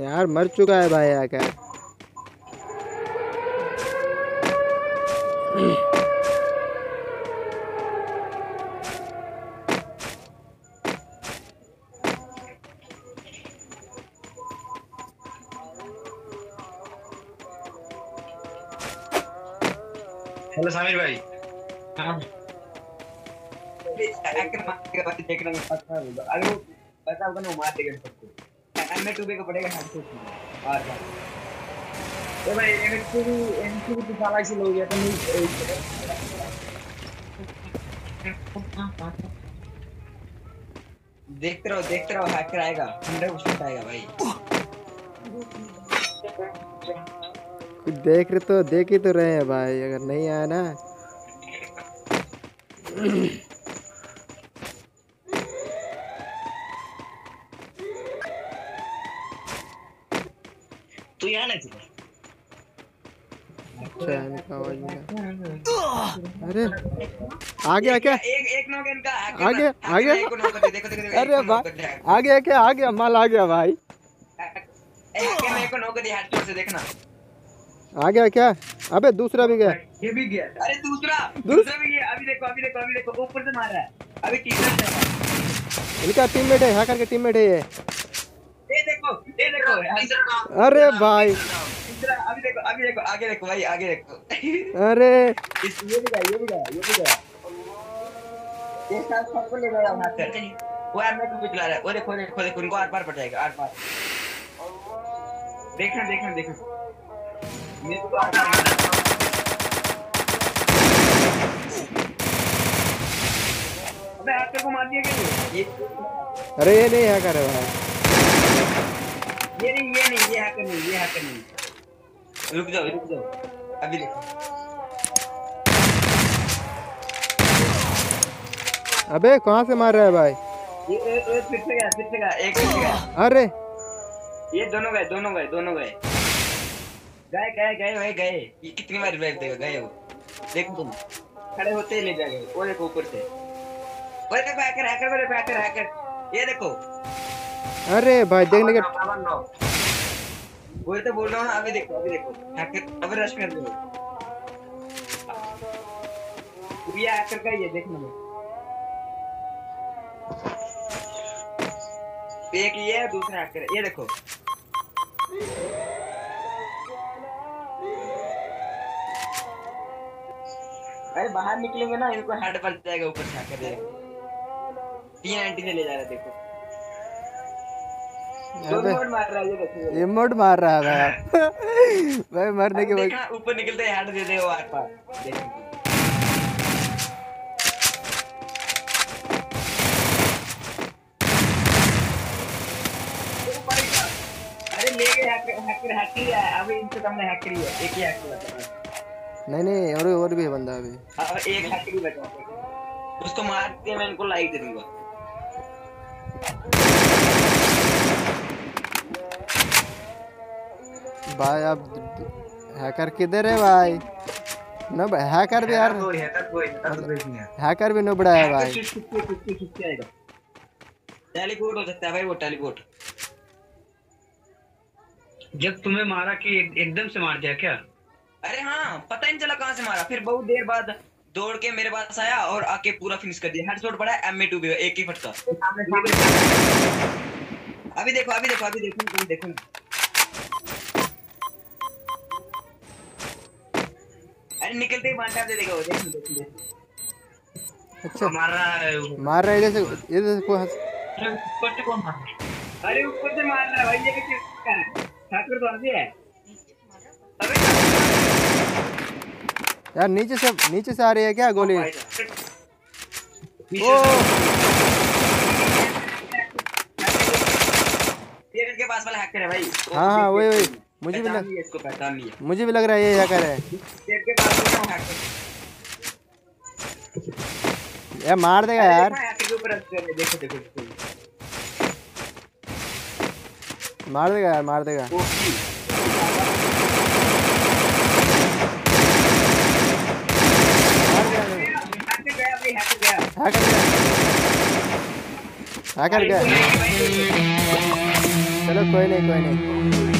यार मर चुका है भाई आकर हेलो सामिर भाई। हाँ। देखना मैं पता होगा। पता होगा ना वो मार देगा सबको। एमए टू को पड़ेगा हेड शॉट बार बार। तो भाई एमए टू एमए टू तो साला से हो गया तो नहीं देखते रहो देखते रहो हैकर आएगा। हंड्रेड परसेंट आएगा भाई। देख रहे तो देख ही तो रहे हैं भाई अगर नहीं आया ना। तू यहाँ नहीं थी अच्छा इनका आवाज़ नहीं अरे आ गया क्या? एक एक नॉक इनका आ गया, आ गया। को अरे को। भाई आ गया क्या? आ गया माल आ गया भाई। एक ने एक को कर दिया हेडशॉट से देखना। आ गया क्या? अबे दूसरा भी गया। ये भी गया। अरे दूसरा दूसरा भी गया। अभी देखो अभी देखो अभी देखो ऊपर से मार रहा है। अभी टीचर से इनका टीममेट है हैकर का टीममेट है ये। देखो अरे भाई अभी देखो अभी देखो आगे देखो भाई। आगे देखो अरे। ये भी गया ये भी गया ये भी गया ये साथ सबको ले गया वहाँ से वो यार मैं भी चला रहा है वो देखो देखो देखो उनको आर पार पड़ जाएगा आर पार देखना देखना देखना मेरे को आर पार अबे हैकर को मार दिया क्या ये अरे ये नहीं हैकर है भाई। ये नहीं ये नहीं ये हैकर नहीं ये हैकर नहीं रुक जाओ रुक जाओ अभी देखो अबे कहाँ से मार रहा है भाई? ये एक एक फिर से गया फिर से गया एक फिर से गया अरे। ये दोनों गए दोनों गए दोनों गए। गए गए गए गए गए। ये कितनी बार रिवाइव देगा गए वो। देखो तुम। खड़े होते ही ले जाएँगे वो देखो ऊपर से। वो देखो हैकर हैकर वो देखो हैकर हैकर ये देखो। अरे भाई देखने के वो तो बोल रहा हूँ अभी देखो अभी देखो। अभी रश कर दो। ये हैकर का देखना मैं। एक ये है दूसरा हैकर ये देखो। अरे बाहर निकलेंगे ना इनको हेड पड़ जाएगा ऊपर से आकर तीन एंटी से ले जा रहा है देखो। इमोट मार रहा है भाई। भाई मरने के बाद ऊपर निकलते हेड दे दे वो ही है ही है ही है नहीं नहीं और और भी है बंदा अभी। अब एक हैकर ही बचा है उसको मार के मैं इनको लाइक दे दूँगा। भाई अब हैकर किधर है भाई? न हैकर भी यार कोई है कोई तब तो नहीं है। हैकर भी नुबड़ा है भाई। टेलीपोर्ट हो सकता है भाई वो टेलीपोर्ट जब तुम्हें मारा कि एकदम से मार दिया क्या? अरे हाँ पता ही नहीं चला कहाँ से मारा। फिर बहुत देर बाद दौड़ के मेरे पास आया और आके पूरा फिनिश कर दिया। हेडशॉट पड़ा एम ए टू भी एक ही फटका। अभी देखो अभी देखो अभी देखो तुम देखो। अरे निकलते ही बांटा दे देगा वो देखो अच्छा। मार रहा है वो। मार रहा है इधर से इधर से कोई ऊपर से कौन मार रहा है? अरे ऊपर से मार रहा है भाई ये कैसे कर है? ठाकुर तो अभी है? अबे यार नीचे से नीचे से आ रही है क्या गोली? ओ! के पास वाला हैकर है भाई। हाँ हाँ वही वही। मुझे भी लग मुझे भी लग रहा है ये हैकर है। यार मार देगा यार। देखो देखो मार देगा यार मार देगा। हैकर गया हैकर हैकर गया। चलो कोई नहीं कोई नहीं।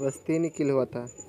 यार हद है भाई बस तीन ही किल हुआ था